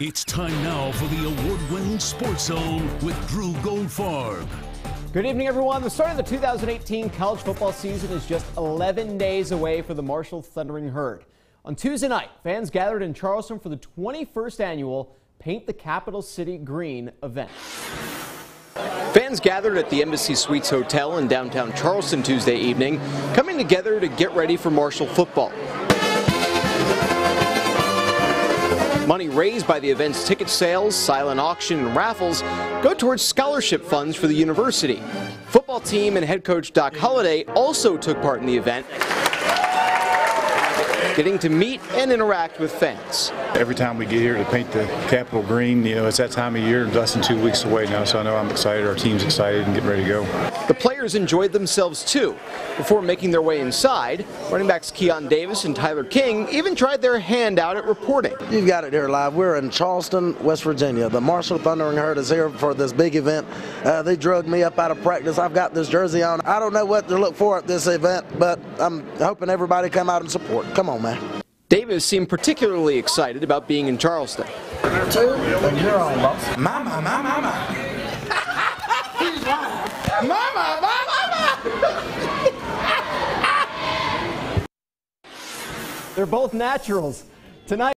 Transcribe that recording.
It's time now for the award-winning Sports Zone with Drew Goldfarb. Good evening, everyone. The start of the 2018 college football season is just 11 days away for the Marshall Thundering Herd. On Tuesday night, fans gathered in Charleston for the 21st annual Paint the Capital City Green event. Fans gathered at the Embassy Suites Hotel in downtown Charleston Tuesday evening, coming together to get ready for Marshall football. Money raised by the event's ticket sales, silent auction, and raffles go towards scholarship funds for the university. Football team and head coach Doc Holliday also took part in the event, getting to meet and interact with fans. Every time we get here to paint the Capital green, you know, it's that time of year, less than two weeks away now, so I know I'm excited, our team's excited and getting ready to go. The players enjoyed themselves too. Before making their way inside, running backs Keion Davis and Tyler King even tried their hand out at reporting. You've got it here live. We're in Charleston, West Virginia. The Marshall Thundering Herd is here for this big event. Uh, they drugged me up out of practice. I've got this jersey on. I don't know what to look for at this event, but I'm hoping everybody come out and support. Come on, man. Davis seemed particularly excited about being in Charleston. Two, and you're on, boss. Mama, mama, mama. mama, mama, They're both naturals. Tonight,